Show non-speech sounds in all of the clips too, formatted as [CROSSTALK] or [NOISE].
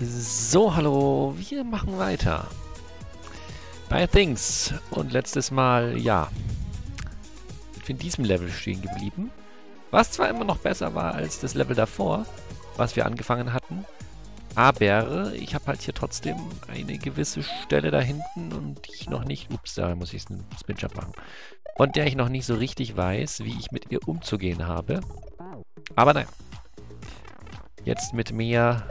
So, hallo, wir machen weiter. Bei Things. Und letztes Mal, ja, sind wir in diesem Level stehen geblieben. Was zwar immer noch besser war als das Level davor, was wir angefangen hatten. Aber ich habe halt hier trotzdem eine gewisse Stelle da hinten und ich noch nicht... Ups, da muss ich einen Spinjump machen. Von der ich noch nicht so richtig weiß, wie ich mit ihr umzugehen habe. Aber nein. Jetzt mit mehr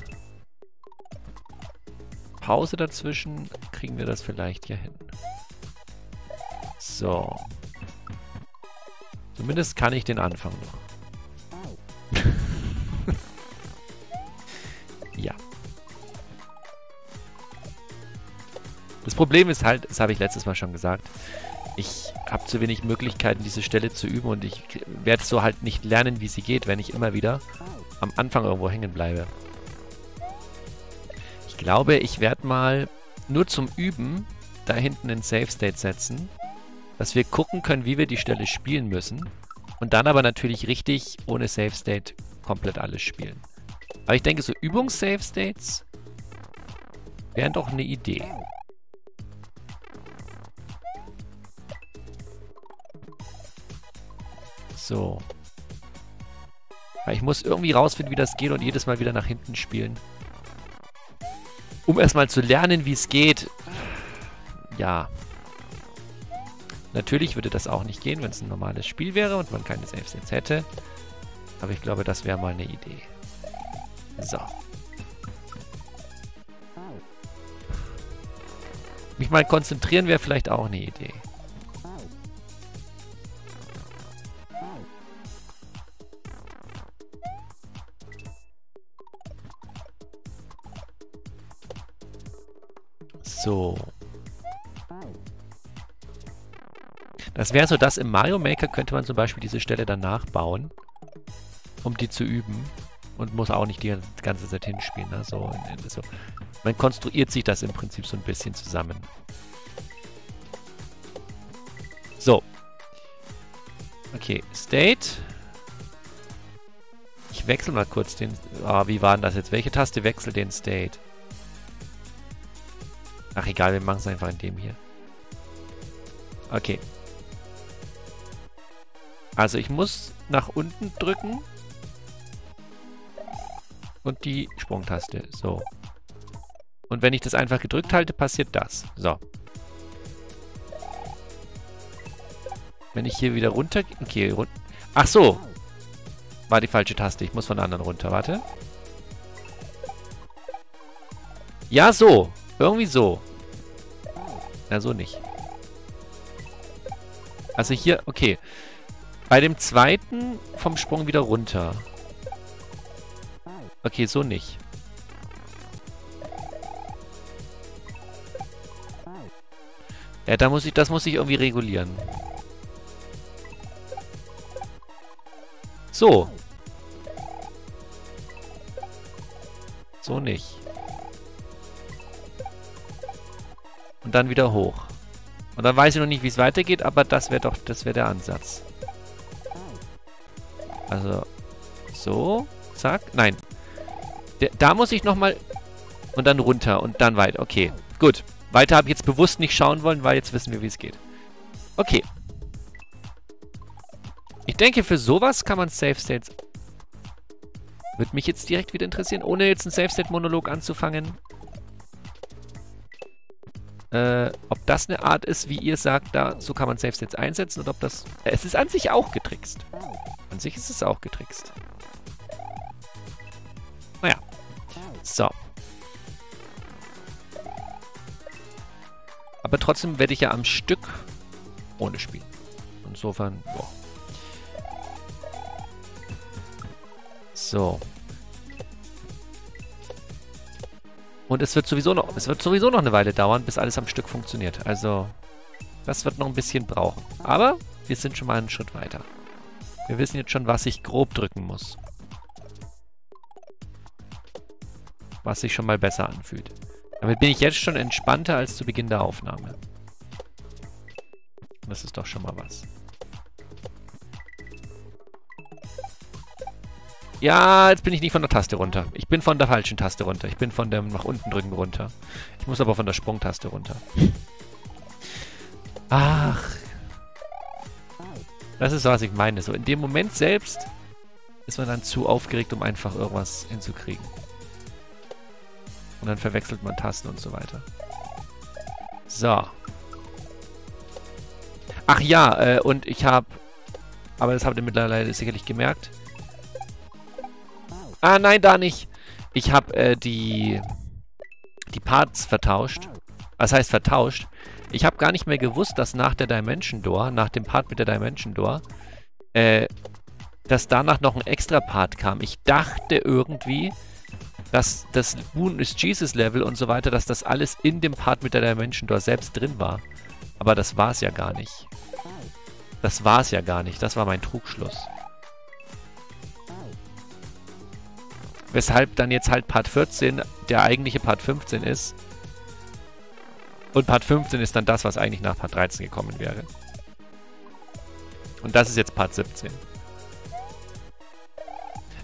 Pause dazwischen kriegen wir das vielleicht hier hin. So. Zumindest kann ich den Anfang noch. [LAUGHS] ja. Das Problem ist halt, das habe ich letztes Mal schon gesagt, ich habe zu wenig Möglichkeiten, diese Stelle zu üben und ich werde so halt nicht lernen, wie sie geht, wenn ich immer wieder am Anfang irgendwo hängen bleibe. Glaube, ich werde mal nur zum Üben da hinten einen Save State setzen, dass wir gucken können, wie wir die Stelle spielen müssen. Und dann aber natürlich richtig ohne Save State komplett alles spielen. Aber ich denke, so Übungs-Save States wären doch eine Idee. So. Ich muss irgendwie rausfinden, wie das geht und jedes Mal wieder nach hinten spielen um erstmal zu lernen, wie es geht. Ja. Natürlich würde das auch nicht gehen, wenn es ein normales Spiel wäre und man keine Save-Sets hätte. Aber ich glaube, das wäre mal eine Idee. So. Mich mal konzentrieren wäre vielleicht auch eine Idee. So. Das wäre so, dass im Mario Maker könnte man zum Beispiel diese Stelle dann nachbauen, um die zu üben. Und muss auch nicht die ganze Zeit hinspielen. Ne? So, so. Man konstruiert sich das im Prinzip so ein bisschen zusammen. So. Okay, State. Ich wechsle mal kurz den... Ah, wie war denn das jetzt? Welche Taste wechselt den State? Ach egal, wir machen es einfach in dem hier. Okay. Also ich muss nach unten drücken. Und die Sprungtaste. So. Und wenn ich das einfach gedrückt halte, passiert das. So. Wenn ich hier wieder runter... Okay, run Ach so. War die falsche Taste. Ich muss von der anderen runter. Warte. Ja, so. Irgendwie so. Na, so nicht. Also hier, okay. Bei dem zweiten vom Sprung wieder runter. Okay, so nicht. Ja, da muss ich, das muss ich irgendwie regulieren. So. So nicht. Und dann wieder hoch. Und dann weiß ich noch nicht, wie es weitergeht, aber das wäre doch, das wäre der Ansatz. Also, so, zack, nein. Der, da muss ich nochmal und dann runter und dann weiter. Okay, gut. Weiter habe ich jetzt bewusst nicht schauen wollen, weil jetzt wissen wir, wie es geht. Okay. Ich denke, für sowas kann man Safe States... Würde mich jetzt direkt wieder interessieren, ohne jetzt einen Safe State Monolog anzufangen. Äh, ob das eine Art ist, wie ihr sagt, da so kann man Safe States einsetzen oder ob das... Äh, es ist an sich auch getrickst. An sich ist es auch getrickst. Naja. So. Aber trotzdem werde ich ja am Stück ohne spielen. Insofern, boah. So. Und es wird sowieso noch, es wird sowieso noch eine Weile dauern, bis alles am Stück funktioniert. Also, das wird noch ein bisschen brauchen. Aber wir sind schon mal einen Schritt weiter. Wir wissen jetzt schon, was ich grob drücken muss. Was sich schon mal besser anfühlt. Damit bin ich jetzt schon entspannter als zu Beginn der Aufnahme. Das ist doch schon mal was. Ja, jetzt bin ich nicht von der Taste runter. Ich bin von der falschen Taste runter. Ich bin von dem nach unten drücken runter. Ich muss aber von der Sprungtaste runter. Ach. Das ist, was ich meine. So in dem Moment selbst ist man dann zu aufgeregt, um einfach irgendwas hinzukriegen. Und dann verwechselt man Tasten und so weiter. So. Ach ja, äh, und ich habe... Aber das habt ihr mittlerweile sicherlich gemerkt. Ah, nein, da nicht. Ich habe äh, die, die Parts vertauscht. Was heißt vertauscht? Ich habe gar nicht mehr gewusst, dass nach der Dimension Door, nach dem Part mit der Dimension Door, äh, dass danach noch ein extra Part kam. Ich dachte irgendwie, dass das Boon is Jesus Level und so weiter, dass das alles in dem Part mit der Dimension Door selbst drin war. Aber das war es ja gar nicht. Das war es ja gar nicht. Das war mein Trugschluss. Weshalb dann jetzt halt Part 14 der eigentliche Part 15 ist. Und Part 15 ist dann das, was eigentlich nach Part 13 gekommen wäre. Und das ist jetzt Part 17.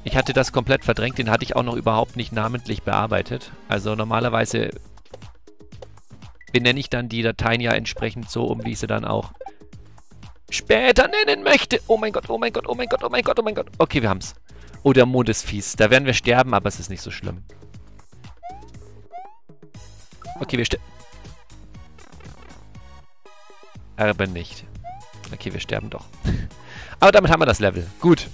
Ich hatte das komplett verdrängt, den hatte ich auch noch überhaupt nicht namentlich bearbeitet. Also normalerweise benenne ich dann die Dateien ja entsprechend so, um wie ich sie dann auch später nennen möchte. Oh mein Gott, oh mein Gott, oh mein Gott, oh mein Gott, oh mein Gott. Okay, wir haben's. Oh, der Mond ist fies. Da werden wir sterben, aber es ist nicht so schlimm. Okay, wir sterben. Aber nicht. Okay, wir sterben doch. [LAUGHS] aber damit haben wir das Level. Gut.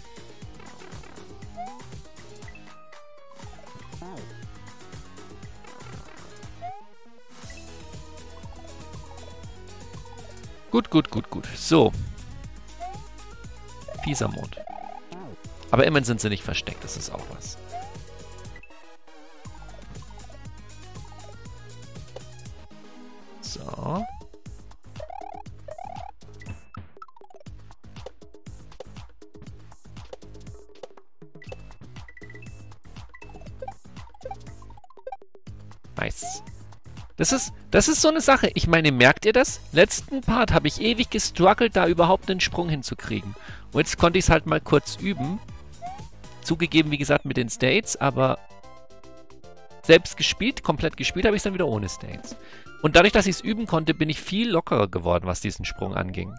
Gut, gut, gut, gut. So. Fieser Mond. Aber immerhin sind sie nicht versteckt, das ist auch was. So. Nice. Das ist, das ist so eine Sache. Ich meine, merkt ihr das? Letzten Part habe ich ewig gestruggelt, da überhaupt einen Sprung hinzukriegen. Und jetzt konnte ich es halt mal kurz üben. Zugegeben, wie gesagt, mit den States, aber selbst gespielt, komplett gespielt habe ich es dann wieder ohne States. Und dadurch, dass ich es üben konnte, bin ich viel lockerer geworden, was diesen Sprung anging.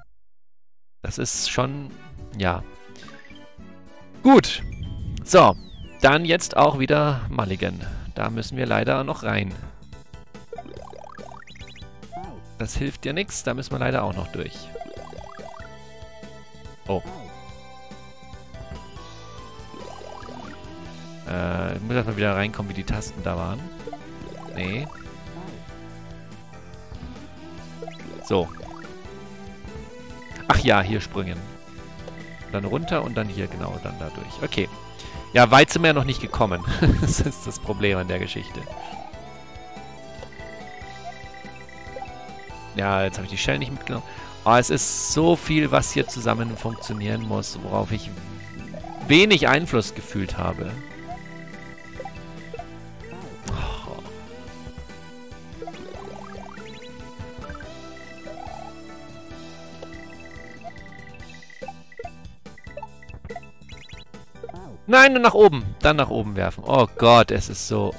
Das ist schon, ja. Gut. So, dann jetzt auch wieder Mulligan. Da müssen wir leider noch rein. Das hilft ja nichts, da müssen wir leider auch noch durch. Oh. Äh, ich muss erstmal wieder reinkommen, wie die Tasten da waren. Nee. So. Ach ja, hier springen. Dann runter und dann hier, genau, dann da durch. Okay. Ja, weit sind wir ja noch nicht gekommen. [LAUGHS] das ist das Problem an der Geschichte. Ja, jetzt habe ich die Shell nicht mitgenommen. Oh, es ist so viel, was hier zusammen funktionieren muss, worauf ich wenig Einfluss gefühlt habe. Nein, nur nach oben. Dann nach oben werfen. Oh Gott, es ist so...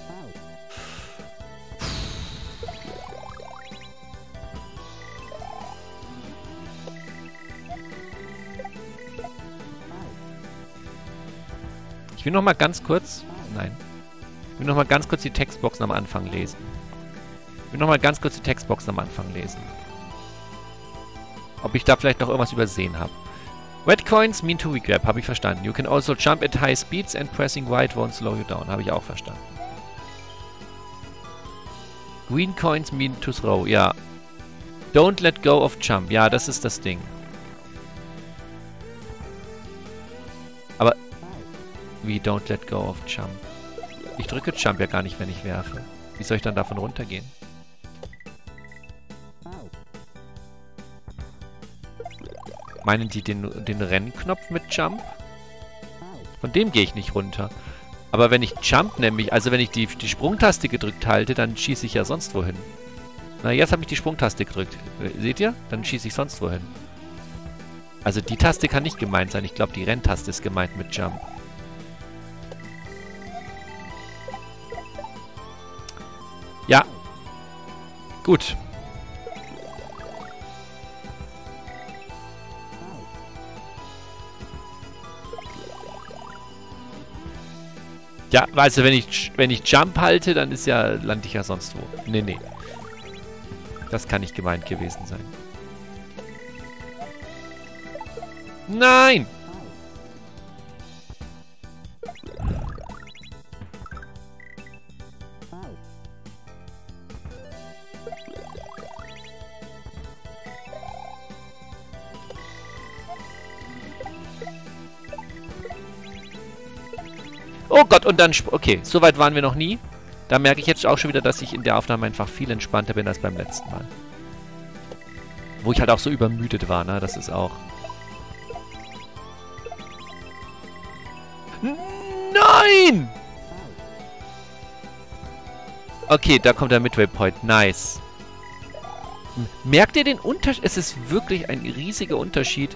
Ich will noch mal ganz kurz... Nein. Ich will noch mal ganz kurz die Textboxen am Anfang lesen. Ich will noch mal ganz kurz die Textboxen am Anfang lesen. Ob ich da vielleicht noch irgendwas übersehen habe. Red coins mean to regrab, habe ich verstanden. You can also jump at high speeds and pressing white won't slow you down, habe ich auch verstanden. Green coins mean to throw, ja. Don't let go of jump, ja, das ist das Ding. Aber, wie don't let go of jump? Ich drücke Jump ja gar nicht, wenn ich werfe. Wie soll ich dann davon runtergehen? Meinen die den, den Rennknopf mit Jump? Von dem gehe ich nicht runter. Aber wenn ich Jump nämlich, also wenn ich die, die Sprungtaste gedrückt halte, dann schieße ich ja sonst wohin. Na, jetzt habe ich die Sprungtaste gedrückt. Seht ihr? Dann schieße ich sonst wohin. Also die Taste kann nicht gemeint sein. Ich glaube, die Renntaste ist gemeint mit Jump. Gut. Ja, also wenn ich, wenn ich Jump halte, dann ist ja, lande ich ja sonst wo. Nee, nee. Das kann nicht gemeint gewesen sein. Nein! Oh Gott, und dann... Okay, so weit waren wir noch nie. Da merke ich jetzt auch schon wieder, dass ich in der Aufnahme einfach viel entspannter bin als beim letzten Mal. Wo ich halt auch so übermüdet war, ne? Das ist auch... Nein! Okay, da kommt der Midway Point. Nice. Merkt ihr den Unterschied? Es ist wirklich ein riesiger Unterschied.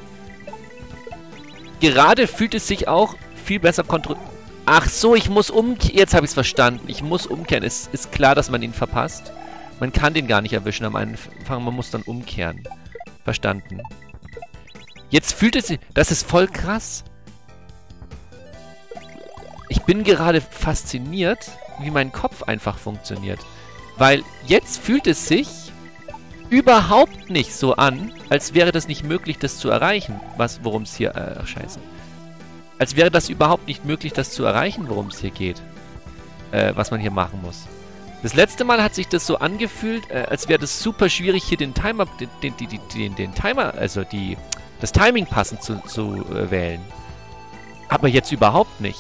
Gerade fühlt es sich auch viel besser kontrolliert. Ach so, ich muss umkehren. Jetzt habe ich es verstanden. Ich muss umkehren. Es ist klar, dass man ihn verpasst. Man kann den gar nicht erwischen am Anfang. Man muss dann umkehren. Verstanden. Jetzt fühlt es sich... Das ist voll krass. Ich bin gerade fasziniert, wie mein Kopf einfach funktioniert. Weil jetzt fühlt es sich überhaupt nicht so an, als wäre das nicht möglich, das zu erreichen. Was, worum es hier... Äh, ach, scheiße. Als wäre das überhaupt nicht möglich, das zu erreichen, worum es hier geht. Äh, was man hier machen muss. Das letzte Mal hat sich das so angefühlt, äh, als wäre das super schwierig, hier den Timer, den, den, den, den, Timer, also die, das Timing passend zu, zu äh, wählen. Aber jetzt überhaupt nicht.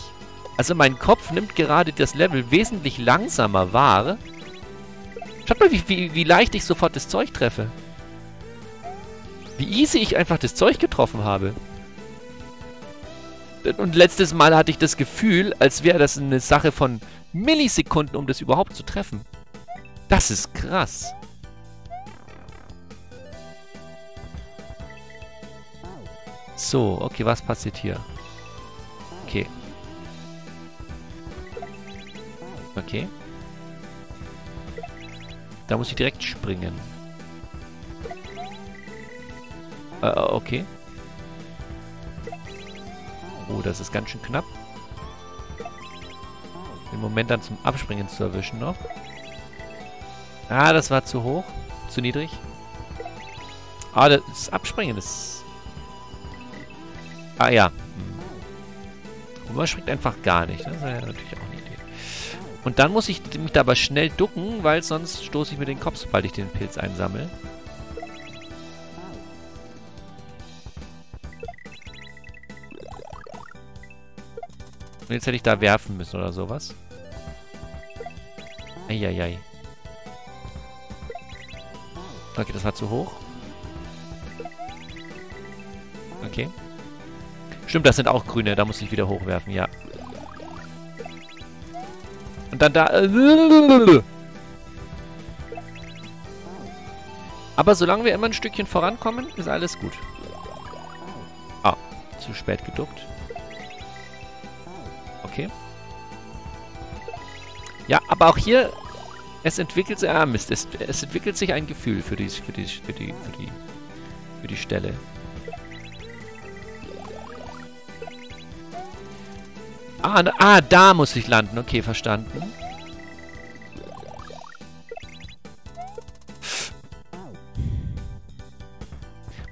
Also mein Kopf nimmt gerade das Level wesentlich langsamer wahr. Schaut mal, wie, wie, wie leicht ich sofort das Zeug treffe. Wie easy ich einfach das Zeug getroffen habe. Und letztes Mal hatte ich das Gefühl, als wäre das eine Sache von Millisekunden, um das überhaupt zu treffen. Das ist krass. So, okay, was passiert hier? Okay. Okay. Da muss ich direkt springen. Äh, okay. Oh, das ist ganz schön knapp. Den Moment dann zum Abspringen zu erwischen noch. Ah, das war zu hoch. Zu niedrig. Ah, das Abspringen ist... Ah, ja. Hm. Und man springt einfach gar nicht. Das ist ja natürlich auch eine Idee. Und dann muss ich mich dabei schnell ducken, weil sonst stoße ich mir den Kopf, sobald ich den Pilz einsammle. Jetzt hätte ich da werfen müssen oder sowas. Eieiei. Okay, das war zu hoch. Okay. Stimmt, das sind auch grüne. Da muss ich wieder hochwerfen, ja. Und dann da... Aber solange wir immer ein Stückchen vorankommen, ist alles gut. Ah, zu spät geduckt okay. Ja, aber auch hier, es entwickelt sich, ah Mist, es, es entwickelt sich ein Gefühl für die, für die, für die, für die, für die Stelle. Ah, ah, da muss ich landen. Okay, verstanden.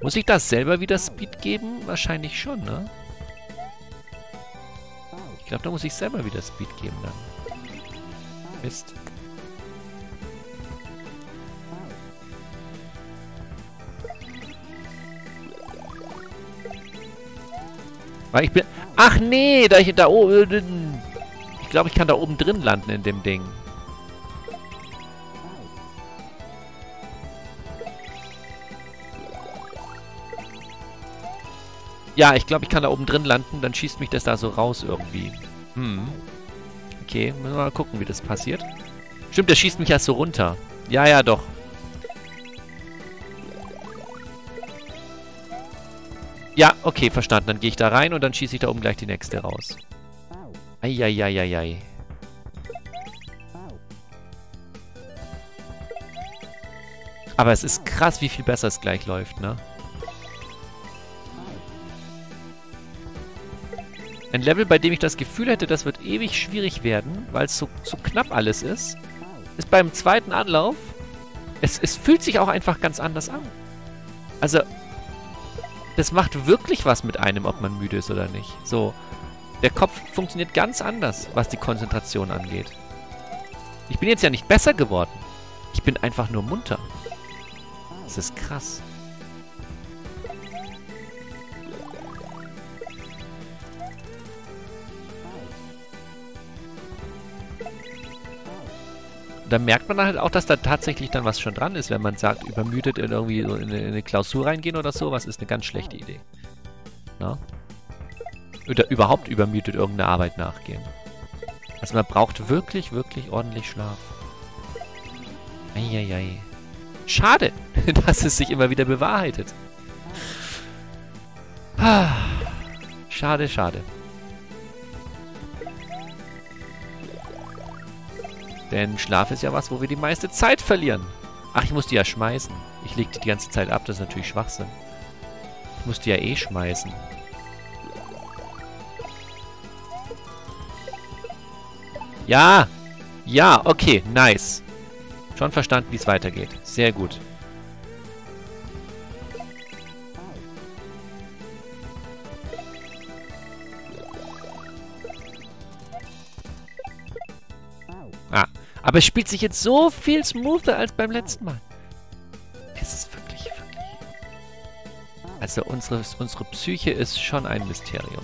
Muss ich das selber wieder Speed geben? Wahrscheinlich schon, ne? Glaube, da muss ich selber wieder Speed geben dann. Mist. Weil ich bin... Ach nee, da ich da oben... Ich glaube, ich kann da oben drin landen in dem Ding. Ja, ich glaube, ich kann da oben drin landen. Dann schießt mich das da so raus irgendwie. Hm. Okay, müssen wir mal gucken, wie das passiert. Stimmt, der schießt mich erst so runter. Ja, ja, doch. Ja, okay, verstanden. Dann gehe ich da rein und dann schieße ich da oben gleich die nächste raus. Eieieiei. Aber es ist krass, wie viel besser es gleich läuft, ne? Ein Level, bei dem ich das Gefühl hätte, das wird ewig schwierig werden, weil es so, so knapp alles ist, ist beim zweiten Anlauf, es, es fühlt sich auch einfach ganz anders an. Also, das macht wirklich was mit einem, ob man müde ist oder nicht. So, der Kopf funktioniert ganz anders, was die Konzentration angeht. Ich bin jetzt ja nicht besser geworden. Ich bin einfach nur munter. Das ist krass. Da merkt man halt auch, dass da tatsächlich dann was schon dran ist, wenn man sagt, übermüdet in irgendwie so in eine, in eine Klausur reingehen oder sowas, ist eine ganz schlechte Idee. Na? Oder überhaupt übermüdet irgendeine Arbeit nachgehen. Also man braucht wirklich, wirklich ordentlich Schlaf. Eieiei. Schade, [LAUGHS] dass es sich immer wieder bewahrheitet. Schade, schade. Denn Schlaf ist ja was, wo wir die meiste Zeit verlieren. Ach, ich muss die ja schmeißen. Ich leg die die ganze Zeit ab, das ist natürlich Schwachsinn. Ich muss die ja eh schmeißen. Ja! Ja, okay, nice. Schon verstanden, wie es weitergeht. Sehr gut. Aber es spielt sich jetzt so viel smoother als beim letzten Mal. Es ist wirklich, wirklich... Also unsere, unsere Psyche ist schon ein Mysterium.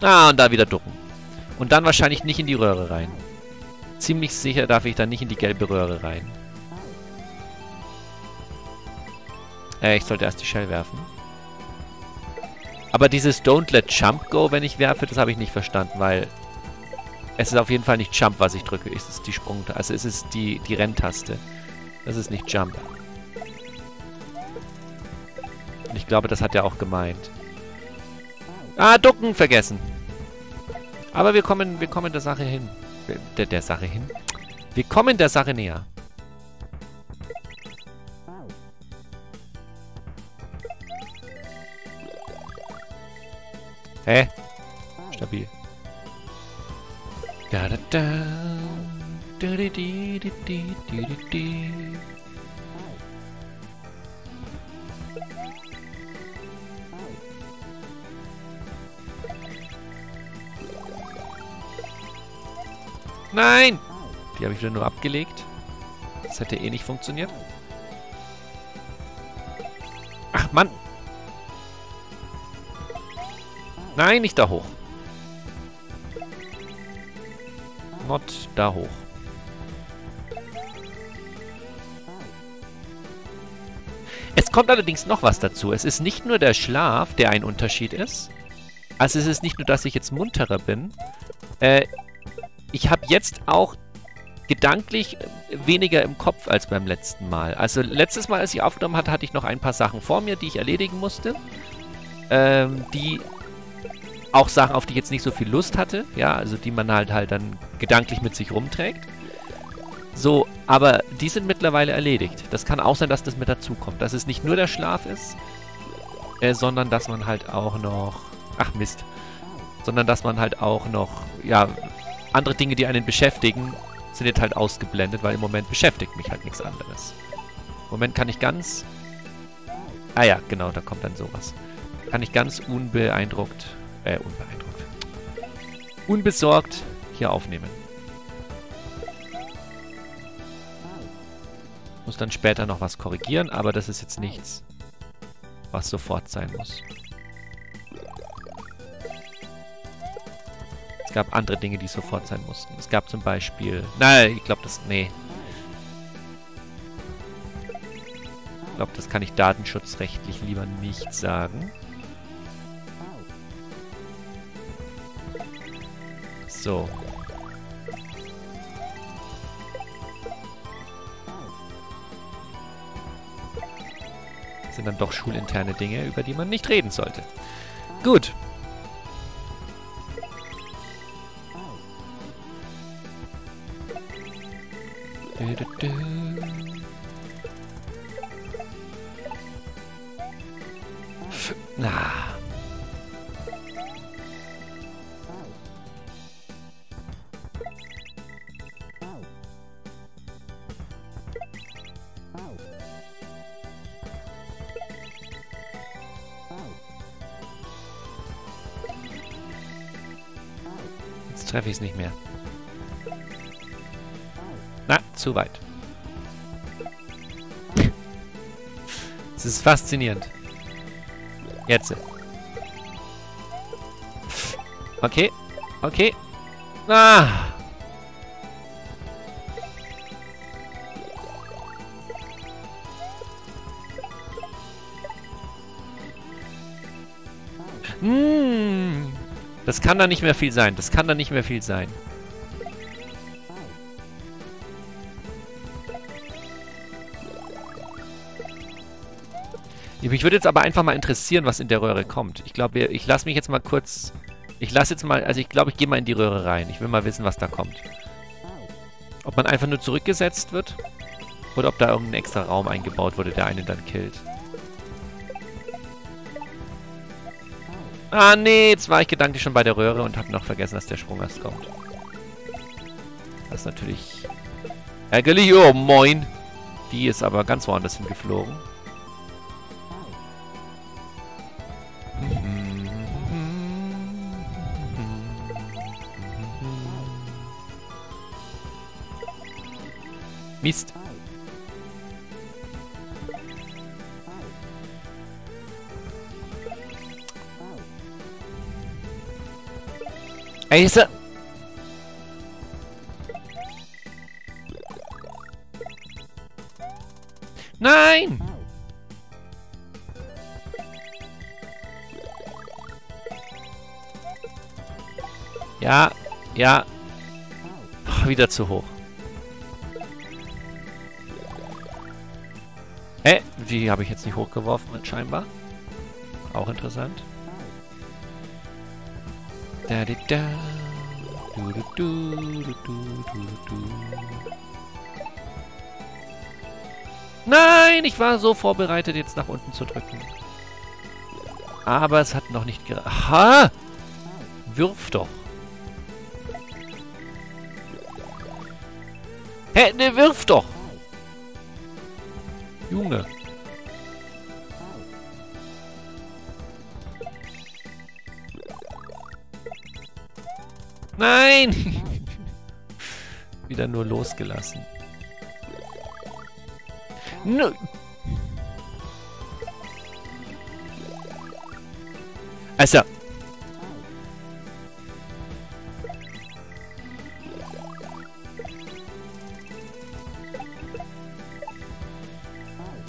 Ah, und da wieder ducken. Und dann wahrscheinlich nicht in die Röhre rein. Ziemlich sicher darf ich dann nicht in die gelbe Röhre rein. Äh, ich sollte erst die Shell werfen. Aber dieses Don't Let Jump Go, wenn ich werfe, das habe ich nicht verstanden, weil es ist auf jeden Fall nicht Jump, was ich drücke. Es ist die Sprung... Also es ist die, die Renntaste. Das ist nicht Jump. Und ich glaube, das hat er auch gemeint. Ah, Ducken vergessen. Aber wir kommen, wir kommen der Sache hin. Der, der Sache hin? Wir kommen der Sache näher. Hä? Stabil. Da da da. Da di di di di. Nein! Die habe ich wieder nur abgelegt. Das hätte eh nicht funktioniert. Ach, Mann! Nein, nicht da hoch. Not da hoch. Es kommt allerdings noch was dazu. Es ist nicht nur der Schlaf, der ein Unterschied ist. Also es ist nicht nur, dass ich jetzt munterer bin. Äh, ich habe jetzt auch gedanklich weniger im Kopf als beim letzten Mal. Also letztes Mal, als ich aufgenommen hatte, hatte ich noch ein paar Sachen vor mir, die ich erledigen musste. Ähm, die auch Sachen, auf die ich jetzt nicht so viel Lust hatte, ja, also die man halt halt dann gedanklich mit sich rumträgt. So, aber die sind mittlerweile erledigt. Das kann auch sein, dass das mit dazukommt. Dass es nicht nur der Schlaf ist, äh, sondern dass man halt auch noch... Ach Mist. Sondern dass man halt auch noch, ja, andere Dinge, die einen beschäftigen, sind jetzt halt ausgeblendet, weil im Moment beschäftigt mich halt nichts anderes. Im Moment kann ich ganz... Ah ja, genau, da kommt dann sowas. Kann ich ganz unbeeindruckt äh, unbeeindruckt. Unbesorgt hier aufnehmen. Muss dann später noch was korrigieren, aber das ist jetzt nichts, was sofort sein muss. Es gab andere Dinge, die sofort sein mussten. Es gab zum Beispiel... Nein, ich glaube, das... Nee. Ich glaube, das kann ich datenschutzrechtlich lieber nicht sagen. So. Sind dann doch schulinterne Dinge, über die man nicht reden sollte. Gut. Du, du, du. Ich es nicht mehr. Na, zu weit. [LAUGHS] Es ist faszinierend. Jetzt. Okay. Okay. Ah. Das kann da nicht mehr viel sein. Das kann da nicht mehr viel sein. Mich würde jetzt aber einfach mal interessieren, was in der Röhre kommt. Ich glaube, ich lasse mich jetzt mal kurz... Ich lasse jetzt mal... Also ich glaube, ich gehe mal in die Röhre rein. Ich will mal wissen, was da kommt. Ob man einfach nur zurückgesetzt wird. Oder ob da irgendein extra Raum eingebaut wurde, der einen dann killt. Ah, nee, jetzt war ich gedanklich schon bei der Röhre und habe noch vergessen, dass der Sprung erst kommt. Das ist natürlich ärgerlich. Oh, moin. Die ist aber ganz woanders hingeflogen. Mist. Er... Nein! Ja, ja. Ach, wieder zu hoch. Hä? Äh, die habe ich jetzt nicht hochgeworfen, scheinbar. Auch interessant. Da, da, da. Du, du, du, du, du, du. Nein, ich war so vorbereitet, jetzt nach unten zu drücken. Aber es hat noch nicht gereicht. Aha! Wirf doch. Hä, ne, wirf doch! Junge. Nein! Wieder nur losgelassen. Nö. Also.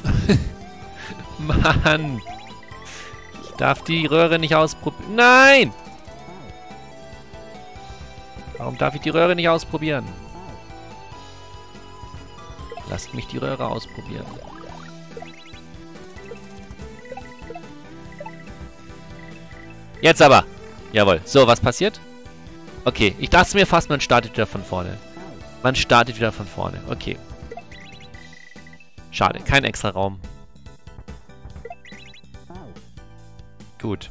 [LAUGHS] Mann. Ich darf die Röhre nicht ausprobieren. Nein! Warum darf ich die Röhre nicht ausprobieren? Lasst mich die Röhre ausprobieren. Jetzt aber! Jawohl. So, was passiert? Okay, ich dachte mir fast, man startet wieder von vorne. Man startet wieder von vorne. Okay. Schade, kein extra Raum. Gut.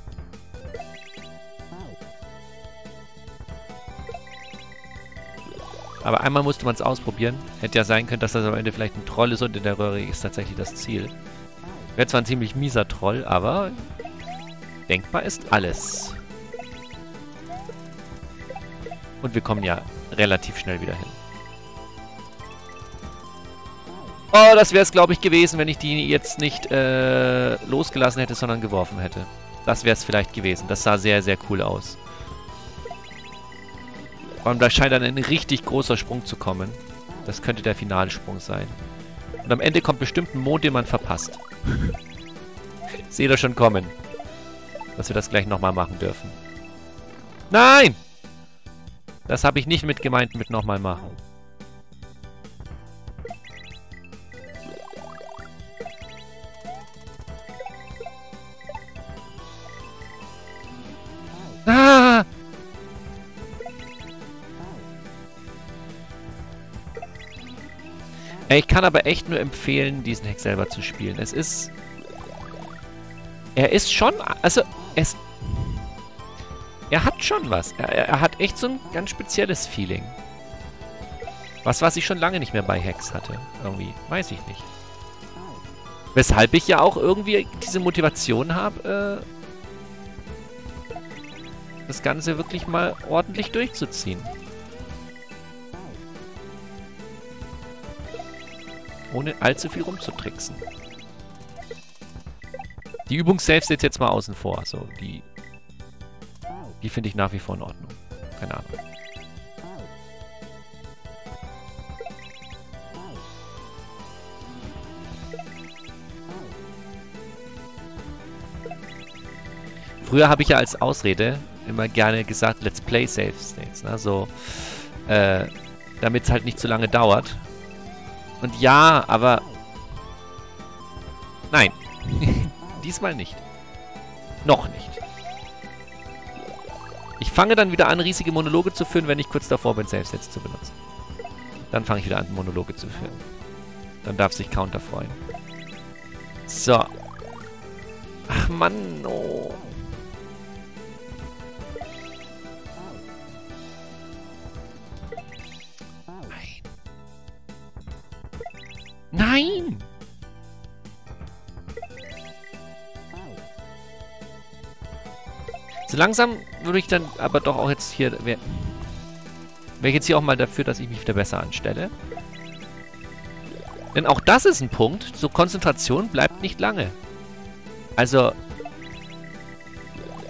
Aber einmal musste man es ausprobieren. Hätte ja sein können, dass das am Ende vielleicht ein Troll ist und in der Röhre ist tatsächlich das Ziel. Wäre zwar ein ziemlich mieser Troll, aber denkbar ist alles. Und wir kommen ja relativ schnell wieder hin. Oh, das wäre es, glaube ich, gewesen, wenn ich die jetzt nicht äh, losgelassen hätte, sondern geworfen hätte. Das wäre es vielleicht gewesen. Das sah sehr, sehr cool aus. Allem, da scheint dann ein richtig großer Sprung zu kommen. Das könnte der Finalsprung sein. Und am Ende kommt bestimmt ein Mond, den man verpasst. [LAUGHS] Seht ihr schon kommen. Dass wir das gleich nochmal machen dürfen. Nein! Das habe ich nicht mit gemeint mit nochmal machen. Ich kann aber echt nur empfehlen, diesen Hack selber zu spielen. Es ist... Er ist schon... Also, es... Er hat schon was. Er, er hat echt so ein ganz spezielles Feeling. Was, was ich schon lange nicht mehr bei Hex hatte. Irgendwie. Weiß ich nicht. Weshalb ich ja auch irgendwie diese Motivation habe, äh, das Ganze wirklich mal ordentlich durchzuziehen. Ohne allzu viel rumzutricksen. Die Übung selbst ist jetzt mal außen vor. So, die, die finde ich nach wie vor in Ordnung. Keine Ahnung. Früher habe ich ja als Ausrede immer gerne gesagt, let's play Safe States. Ne? So, äh, damit es halt nicht zu lange dauert. Und ja, aber... Nein. [LAUGHS] Diesmal nicht. Noch nicht. Ich fange dann wieder an, riesige Monologe zu führen, wenn ich kurz davor bin, Safe States zu benutzen. Dann fange ich wieder an, Monologe zu führen. Dann darf sich Counter freuen. So. Ach Mann, oh. Nein! So langsam würde ich dann aber doch auch jetzt hier... Wäre wär ich jetzt hier auch mal dafür, dass ich mich wieder besser anstelle. Denn auch das ist ein Punkt. So Konzentration bleibt nicht lange. Also...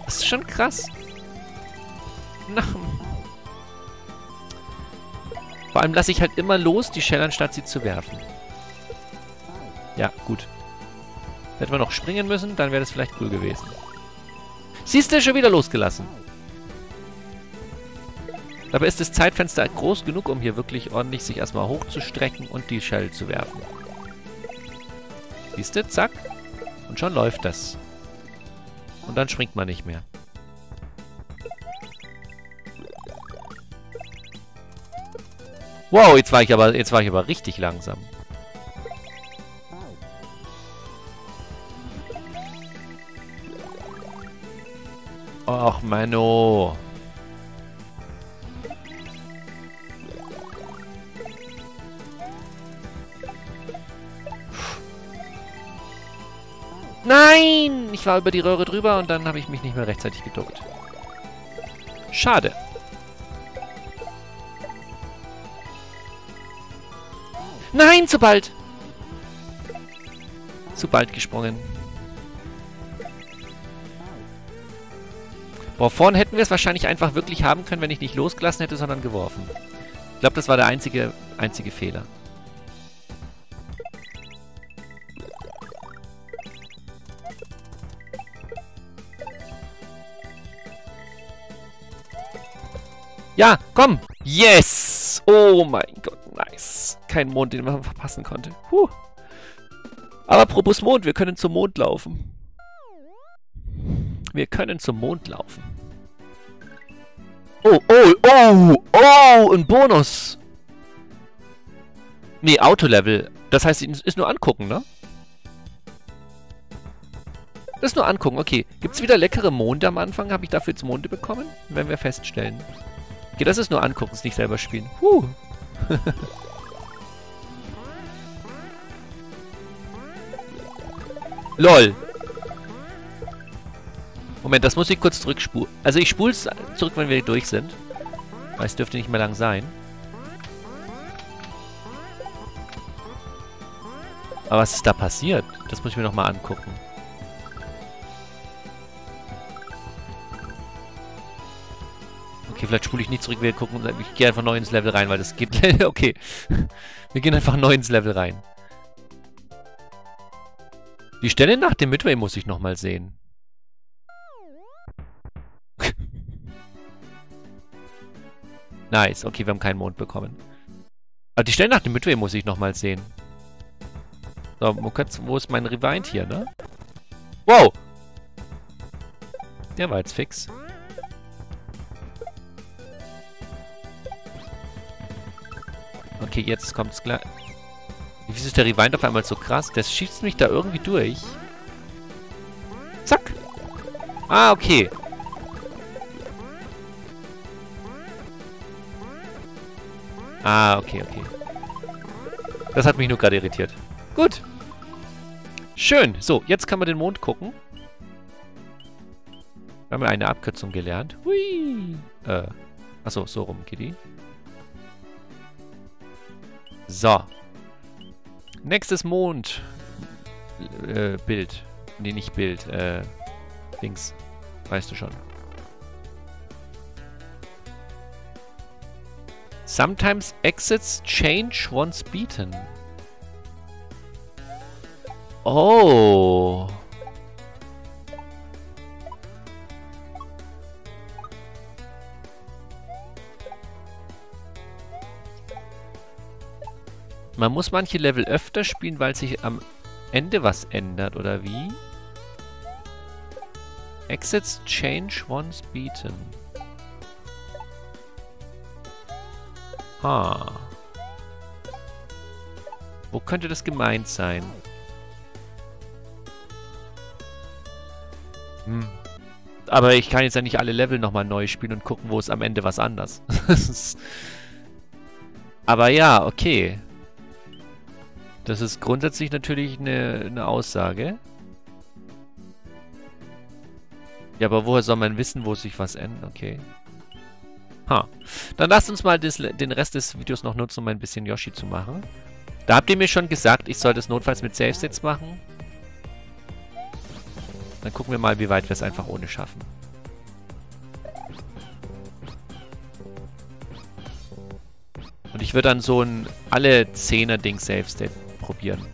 Das ist schon krass. Na, vor allem lasse ich halt immer los die Shell, anstatt sie zu werfen. Ja, gut. Hätten wir noch springen müssen, dann wäre das vielleicht cool gewesen. Siehst du, schon wieder losgelassen. Dabei ist das Zeitfenster groß genug, um hier wirklich ordentlich sich erstmal hochzustrecken und die Shell zu werfen. Siehst du, zack. Und schon läuft das. Und dann springt man nicht mehr. Wow, jetzt war ich aber, jetzt war ich aber richtig langsam. Ach, Mano. Nein! Ich war über die Röhre drüber und dann habe ich mich nicht mehr rechtzeitig geduckt. Schade. Nein, zu bald! Zu bald gesprungen. Boah, vorne hätten wir es wahrscheinlich einfach wirklich haben können, wenn ich nicht losgelassen hätte, sondern geworfen. Ich glaube, das war der einzige, einzige Fehler. Ja, komm! Yes! Oh mein Gott, nice. Kein Mond, den man verpassen konnte. Puh. Aber apropos Mond, wir können zum Mond laufen. Wir können zum Mond laufen. Oh, oh, oh, oh, ein Bonus. Nee, Autolevel. Das heißt, ist nur angucken, ne? Das ist nur angucken, okay. Gibt es wieder leckere Monde am Anfang? Habe ich dafür jetzt Monde bekommen? Werden wir feststellen. Okay, das ist nur angucken, ist nicht selber spielen. Huh. [LAUGHS] LOL. Moment, das muss ich kurz zurückspulen. Also ich spule es zurück, wenn wir durch sind. Weil es dürfte nicht mehr lang sein. Aber was ist da passiert? Das muss ich mir nochmal angucken. Okay, vielleicht spule ich nicht zurück, wir gucken, ich gehe einfach neu ins Level rein, weil das geht... [LAUGHS] okay. Wir gehen einfach neu ins Level rein. Die Stelle nach dem Midway muss ich nochmal sehen. Nice. Okay, wir haben keinen Mond bekommen. Aber die Stelle nach dem Midway muss ich nochmal sehen. So, wo ist mein Rewind hier, ne? Wow! Der war jetzt fix. Okay, jetzt kommt's gleich. Wieso ist der Rewind auf einmal so krass? Das schießt mich da irgendwie durch. Zack. Ah, okay. Ah, okay, okay. Das hat mich nur gerade irritiert. Gut. Schön. So, jetzt kann man den Mond gucken. Wir haben ja eine Abkürzung gelernt. Hui. Äh. Achso, so rum die. So. Nächstes Mond. Äh, Bild. Nee, nicht Bild. Äh, Dings. Weißt du schon. Sometimes exits change once beaten. Oh. Man muss manche Level öfter spielen, weil sich am Ende was ändert, oder wie? Exits change once beaten. Ah. Wo könnte das gemeint sein? Hm. Aber ich kann jetzt ja nicht alle Level nochmal neu spielen und gucken, wo es am Ende was anders. [LAUGHS] Aber ja, okay. Das ist grundsätzlich natürlich eine, eine Aussage. Ja, aber woher soll man wissen, wo sich was ändert? Okay. Ha. Dann lasst uns mal das, den Rest des Videos noch nutzen, um ein bisschen Yoshi zu machen. Da habt ihr mir schon gesagt, ich soll das notfalls mit Save States machen. Dann gucken wir mal, wie weit wir es einfach ohne schaffen. Und ich würde dann so ein alle 10er Ding Save State probieren.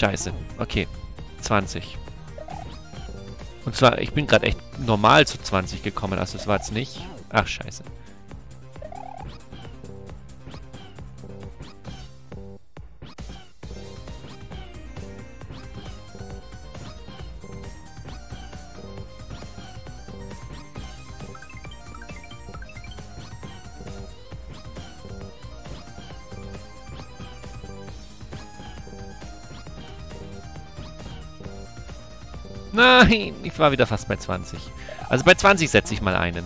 Scheiße. Okay. 20. Und zwar, ich bin gerade echt normal zu 20 gekommen, also das war jetzt nicht... Ach, scheiße. Nein, ich war wieder fast bei 20. Also bei 20 setze ich mal einen.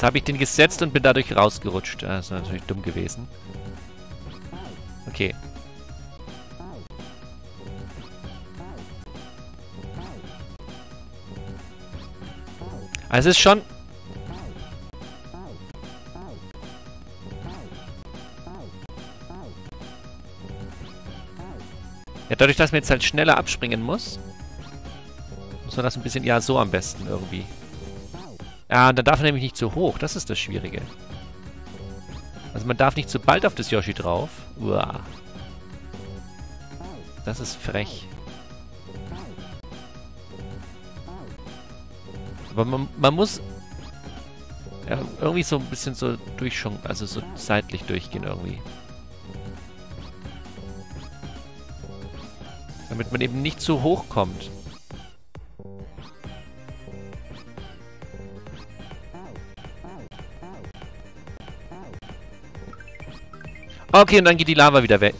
Jetzt habe ich den gesetzt und bin dadurch rausgerutscht. Das ist natürlich dumm gewesen. Okay. Also es ist schon... Ja, dadurch, dass man jetzt halt schneller abspringen muss, muss man das ein bisschen... Ja, so am besten irgendwie. Ja, dann darf er nämlich nicht zu hoch. Das ist das Schwierige. Also man darf nicht zu bald auf das Yoshi drauf. Uah. Das ist frech. Aber man, man muss ja, irgendwie so ein bisschen so durchschung, also so seitlich durchgehen irgendwie. Damit man eben nicht zu hoch kommt. Okay, und dann geht die Lava wieder weg.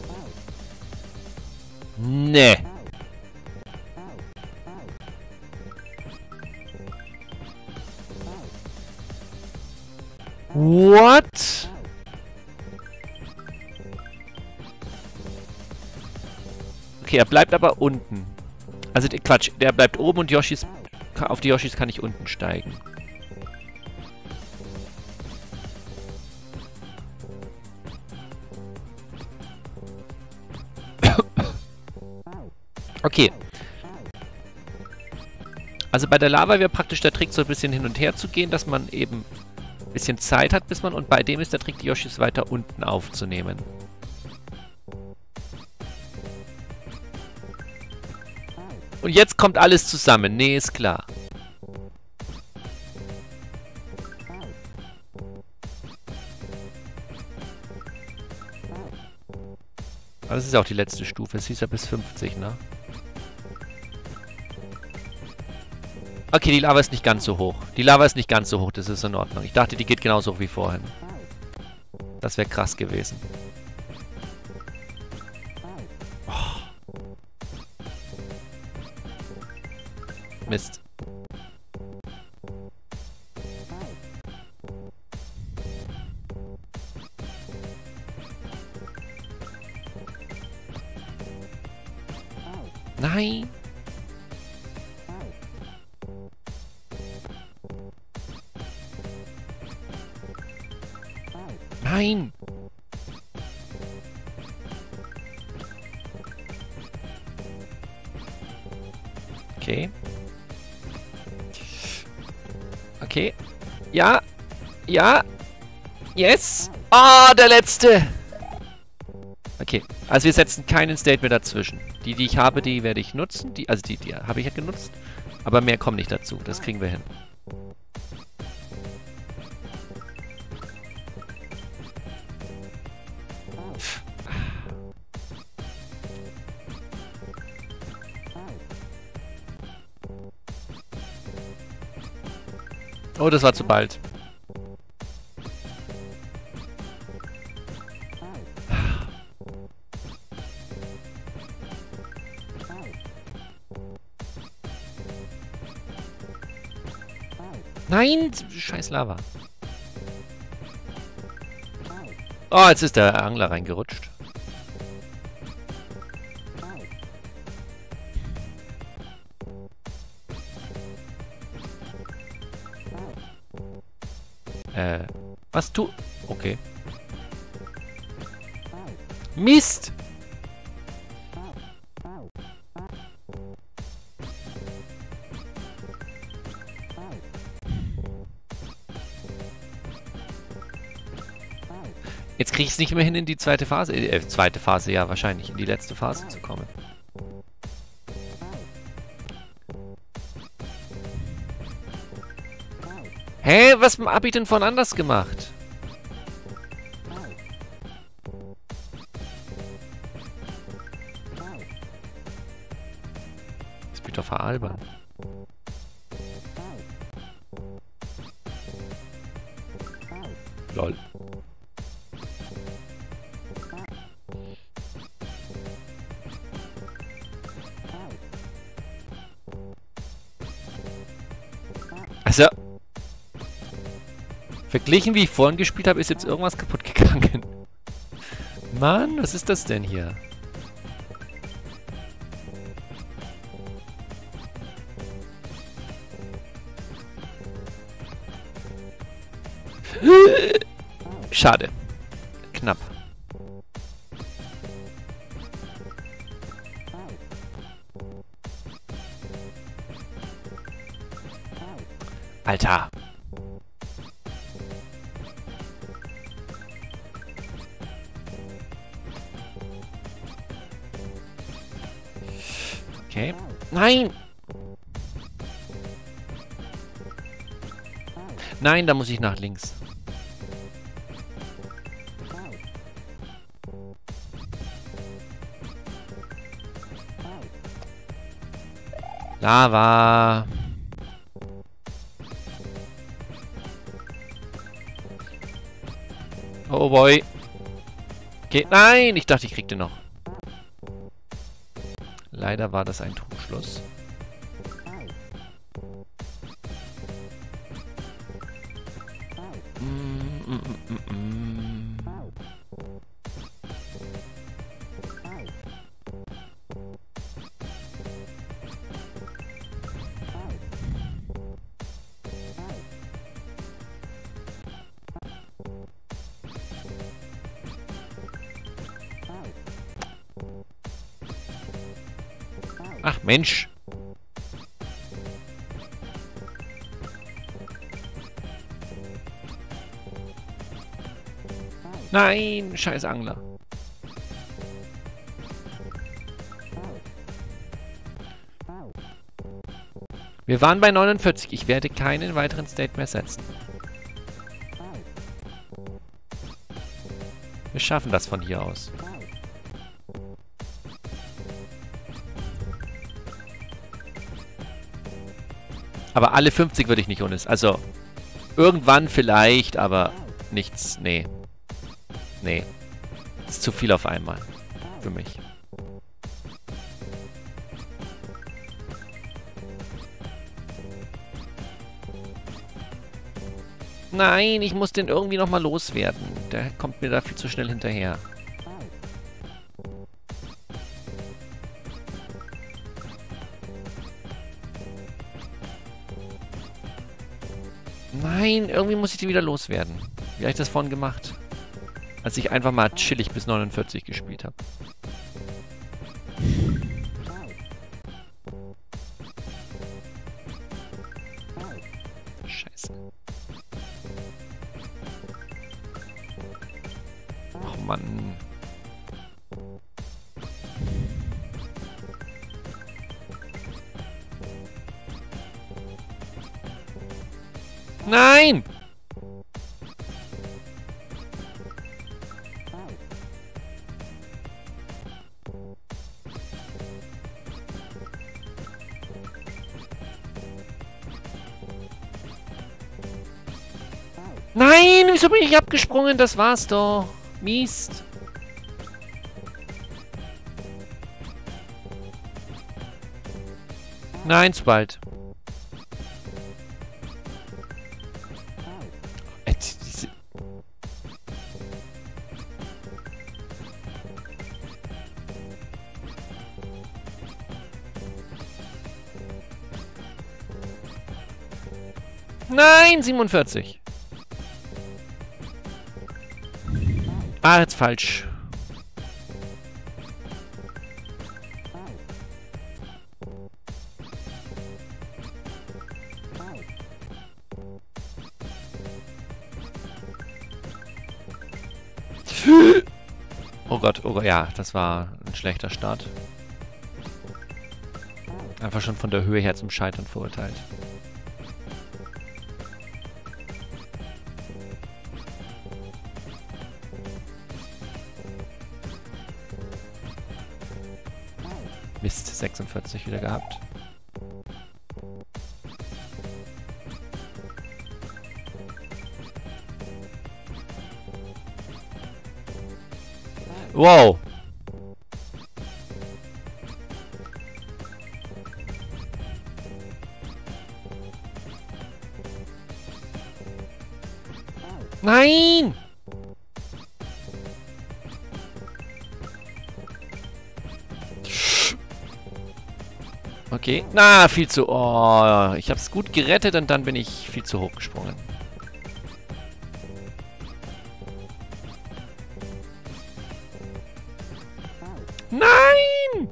Nee. What? Okay, er bleibt aber unten. Also, Quatsch, der bleibt oben und Yoshis... Auf die Yoshis kann ich unten steigen. Okay. Also bei der Lava wäre praktisch der Trick, so ein bisschen hin und her zu gehen, dass man eben ein bisschen Zeit hat, bis man... Und bei dem ist der Trick, die Yoshis weiter unten aufzunehmen. Und jetzt kommt alles zusammen. Nee, ist klar. Das ist auch die letzte Stufe. Es hieß ja bis 50, ne? Okay, die Lava ist nicht ganz so hoch. Die Lava ist nicht ganz so hoch, das ist in Ordnung. Ich dachte, die geht genauso hoch wie vorhin. Das wäre krass gewesen. Oh. Mist. Nein. Nein. Okay. Okay. Ja. Ja. Yes. Ah, oh, der letzte. Okay. Also wir setzen keinen State mehr dazwischen. Die, die ich habe, die werde ich nutzen. Die, also die, die habe ich ja genutzt. Aber mehr kommt nicht dazu. Das kriegen wir hin. Oh, das war zu bald. Nein! Scheiß Lava. Oh, jetzt ist der Angler reingerutscht. Nicht mehr hin, in die zweite Phase, äh, zweite Phase, ja, wahrscheinlich, in die letzte Phase zu kommen. Hä, was hat Abi denn von anders gemacht? Das wird doch veralbern. Verglichen wie ich vorhin gespielt habe, ist jetzt irgendwas kaputt gegangen. Mann, was ist das denn hier? Schade. Knapp. Alter. Nein! Nein, da muss ich nach links. Lava. Oh boy. Okay, nein, ich dachte, ich krieg den noch. Leider war das ein Trugschluss. Schluss. Mensch. Nein, scheiß Angler. Wir waren bei 49. Ich werde keinen weiteren State mehr setzen. Wir schaffen das von hier aus. Aber alle 50 würde ich nicht ohne. Also, irgendwann vielleicht, aber nichts. Nee. Nee. Das ist zu viel auf einmal. Für mich. Nein, ich muss den irgendwie nochmal loswerden. Der kommt mir da viel zu schnell hinterher. Irgendwie muss ich die wieder loswerden. Wie habe ich das vorhin gemacht? Als ich einfach mal chillig bis 49 gespielt habe. Wieso bin ich abgesprungen? Das war's doch. Mist. Nein, zu bald. Äh, Nein, 47. Ah, jetzt falsch. Oh Gott, oh Gott, ja, das war ein schlechter Start. Einfach schon von der Höhe her zum Scheitern verurteilt. 46 wieder gehabt. Wow. Na, viel zu... Oh, ich habe es gut gerettet und dann bin ich viel zu hoch gesprungen. Nein!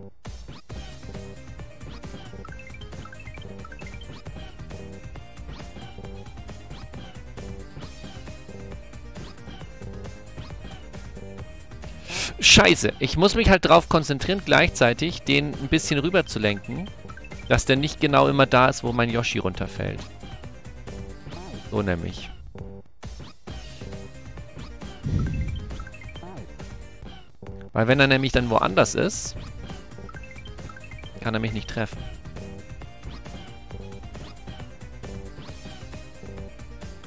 Scheiße. Ich muss mich halt drauf konzentrieren, gleichzeitig den ein bisschen rüber zu lenken, dass der nicht genau immer da ist, wo mein Yoshi runterfällt. So nämlich. Weil wenn er nämlich dann woanders ist, kann er mich nicht treffen.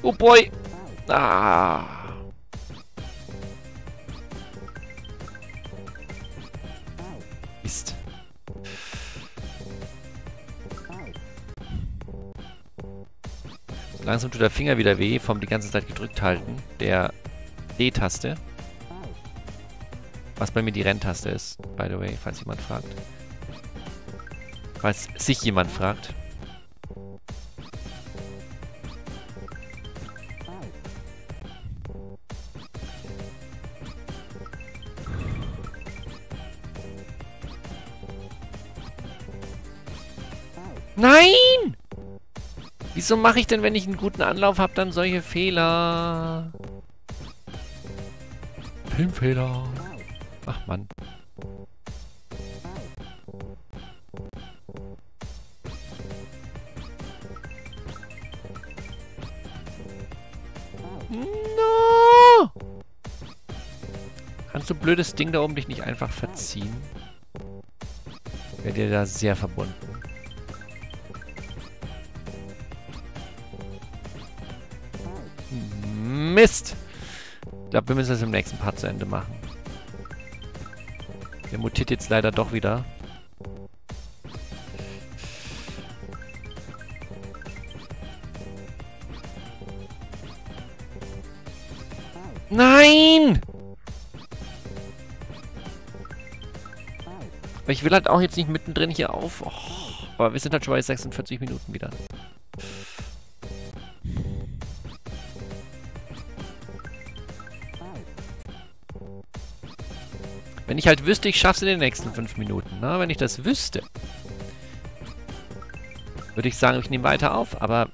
Oh boy! Ah! Langsam tut der Finger wieder weh vom die ganze Zeit gedrückt halten. Der D-Taste. Was bei mir die Renntaste ist, by the way, falls jemand fragt. Falls sich jemand fragt. Nein! Wieso mache ich denn, wenn ich einen guten Anlauf habe, dann solche Fehler? Filmfehler. Ach Mann. No! Kannst du blödes Ding da oben dich nicht einfach verziehen? Wäre dir da sehr verbunden. Mist! Ich glaube, wir müssen das im nächsten Part zu Ende machen. Der mutiert jetzt leider doch wieder. Nein! Ich will halt auch jetzt nicht mittendrin hier auf. Oh, aber wir sind halt schon bei 46 Minuten wieder. Wenn ich halt wüsste, ich schaff's in den nächsten 5 Minuten. Na, wenn ich das wüsste, würde ich sagen, ich nehme weiter auf. Aber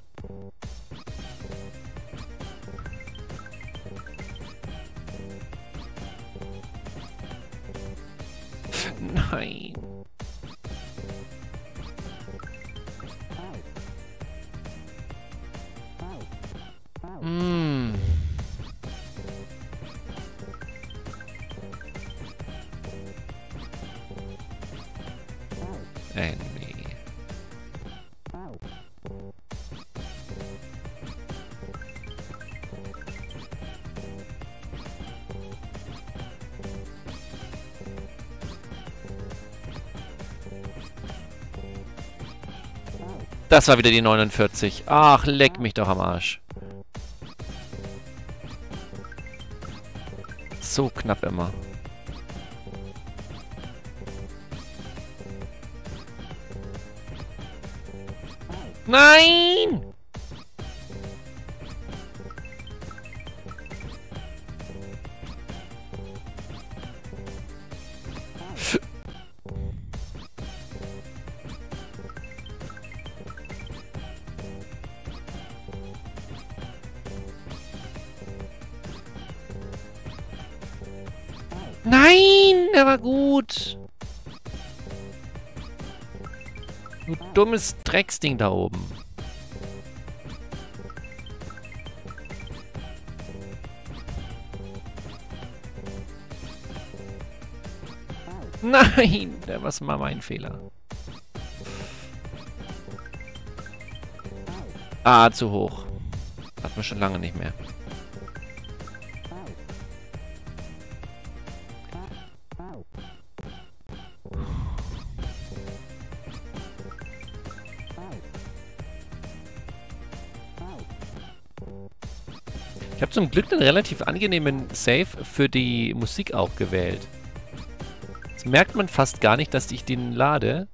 Das war wieder die 49. Ach, leck mich doch am Arsch. So knapp immer. Nein! Nein, der war gut. Du dummes Drecksding da oben. Nein, der war mal mein Fehler. Ah, zu hoch. Hatten wir schon lange nicht mehr. Habe zum Glück einen relativ angenehmen Save für die Musik auch gewählt. Das merkt man fast gar nicht, dass ich den lade,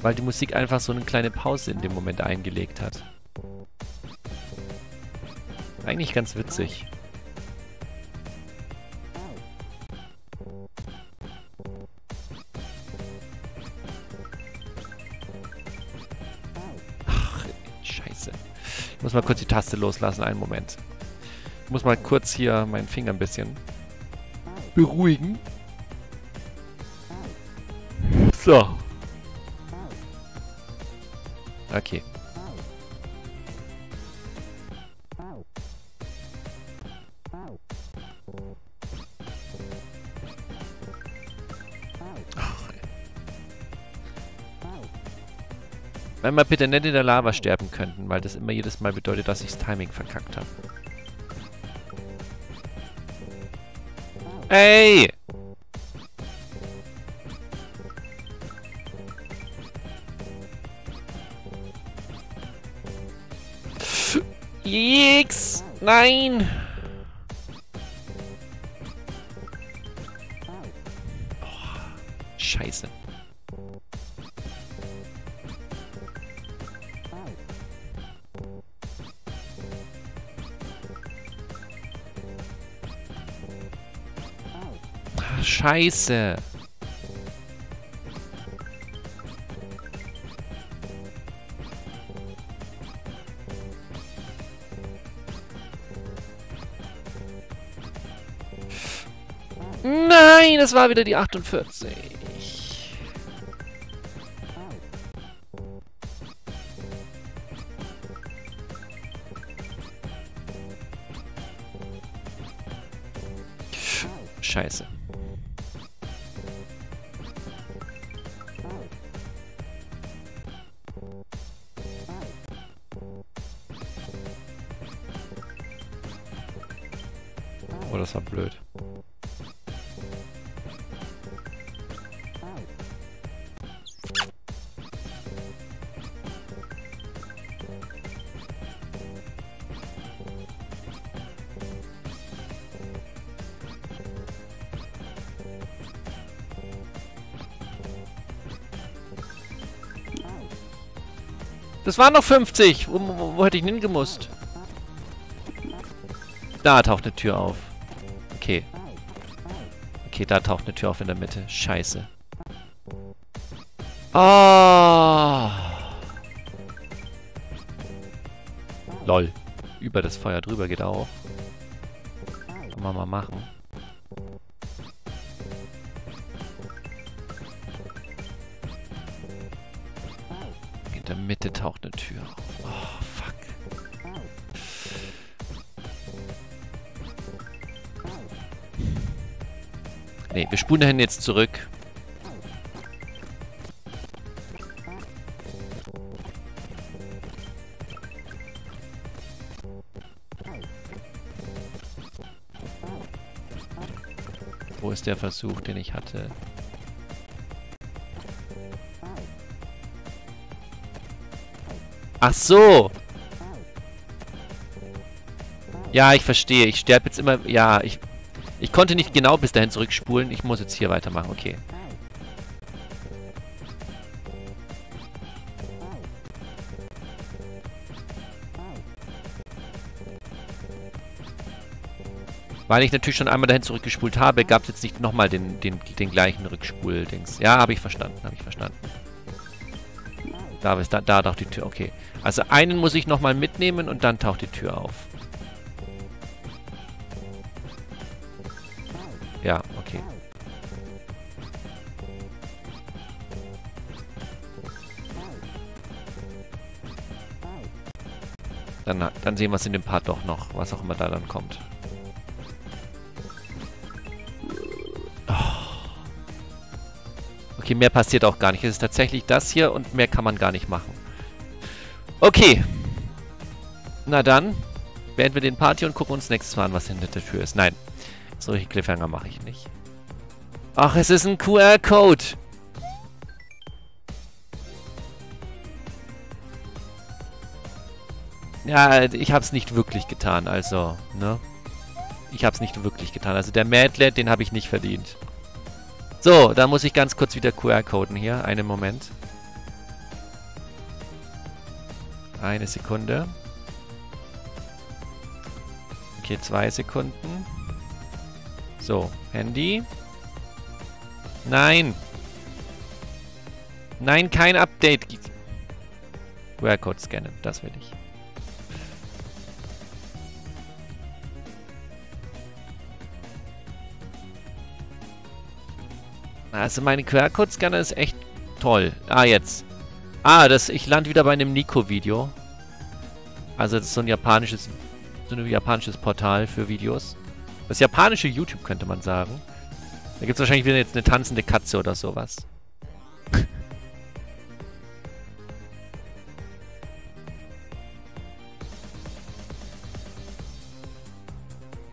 weil die Musik einfach so eine kleine Pause in dem Moment eingelegt hat. Eigentlich ganz witzig. Ach, scheiße. Ich muss mal kurz die Taste loslassen, einen Moment. Ich muss mal kurz hier meinen Finger ein bisschen beruhigen. So. Okay. Wenn wir bitte nicht in der Lava sterben könnten, weil das immer jedes Mal bedeutet, dass ich das Timing verkackt habe. Hey! Yikes! Nine! Scheiße. Nein, es war wieder die 48. Das waren noch 50. Wo, wo, wo hätte ich denn hingemusst? Da taucht eine Tür auf. Okay. Okay, da taucht eine Tür auf in der Mitte. Scheiße. Oh. Lol. Über das Feuer drüber geht auch. Kann man mal machen. Mitte taucht eine Tür. Oh, fuck. Nee, wir spulen dahin jetzt zurück. Wo ist der Versuch, den ich hatte? Ach so! Ja, ich verstehe. Ich sterbe jetzt immer... Ja, ich... Ich konnte nicht genau bis dahin zurückspulen. Ich muss jetzt hier weitermachen. Okay. Weil ich natürlich schon einmal dahin zurückgespult habe, gab es jetzt nicht nochmal den, den, den gleichen Rückspul-Dings. Ja, habe ich verstanden, habe ich verstanden. Da ist da, da taucht die Tür. Okay. Also einen muss ich nochmal mitnehmen und dann taucht die Tür auf. Ja, okay. Dann, dann sehen wir es in dem Part doch noch, was auch immer da dann kommt. Okay, mehr passiert auch gar nicht. Es ist tatsächlich das hier und mehr kann man gar nicht machen. Okay. Na dann, beenden wir den Party und gucken uns nächstes Mal an, was hinter der Tür ist. Nein, solche Cliffhanger mache ich nicht. Ach, es ist ein QR-Code. Ja, ich habe es nicht wirklich getan, also, ne? Ich habe es nicht wirklich getan. Also der Madlet, den habe ich nicht verdient. So, dann muss ich ganz kurz wieder QR-Coden hier. Einen Moment. Eine Sekunde. Okay, zwei Sekunden. So, Handy. Nein! Nein, kein Update. QR-Code scannen, das will ich. Also mein QR-Code-Scanner ist echt toll. Ah, jetzt. Ah, das, ich lande wieder bei einem Nico-Video. Also das ist so ein japanisches, so ein japanisches Portal für Videos. Das japanische YouTube könnte man sagen. Da gibt es wahrscheinlich wieder jetzt eine tanzende Katze oder sowas. [LAUGHS]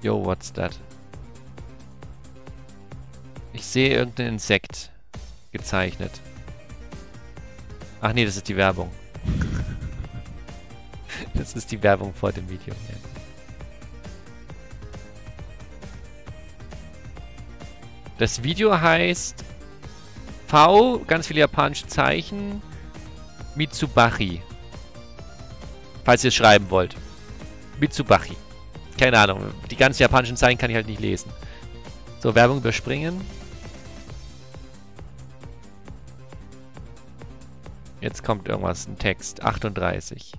Yo, what's that? Sehe irgendein Insekt gezeichnet. Ach nee, das ist die Werbung. [LAUGHS] das ist die Werbung vor dem Video. Ja. Das Video heißt V, ganz viele japanische Zeichen, Mitsubachi. Falls ihr es schreiben wollt. Mitsubachi. Keine Ahnung, die ganzen japanischen Zeichen kann ich halt nicht lesen. So, Werbung überspringen. Jetzt kommt irgendwas, ein Text. 38.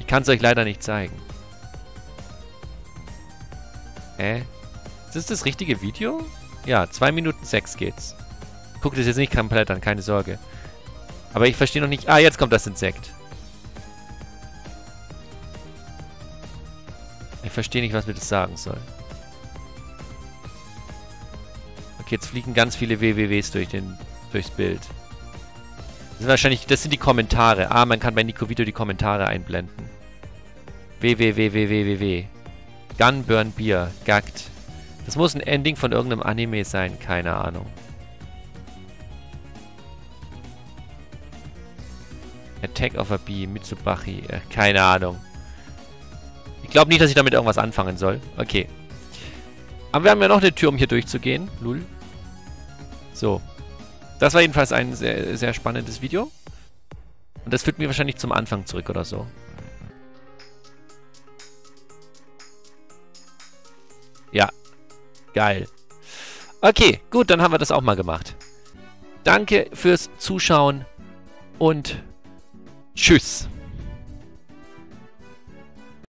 Ich kann es euch leider nicht zeigen. Hä? Ist das das richtige Video? Ja, 2 Minuten 6 geht's. Guck das jetzt nicht komplett an, keine Sorge. Aber ich verstehe noch nicht... Ah, jetzt kommt das Insekt. Ich verstehe nicht, was mir das sagen soll. Okay, jetzt fliegen ganz viele WWWs durch den, durchs Bild. Das sind wahrscheinlich, das sind die Kommentare. Ah, man kann bei Nico Video die Kommentare einblenden. WWWWWW. Gun, Burn, Beer. Gackt. Das muss ein Ending von irgendeinem Anime sein. Keine Ahnung. Attack of a Bee. Mitsubachi. Äh, keine Ahnung. Ich glaube nicht, dass ich damit irgendwas anfangen soll. Okay. Aber wir haben ja noch eine Tür, um hier durchzugehen. Lul. So. Das war jedenfalls ein sehr, sehr spannendes Video. Und das führt mir wahrscheinlich zum Anfang zurück oder so. Ja. Geil. Okay, gut, dann haben wir das auch mal gemacht. Danke fürs Zuschauen und tschüss.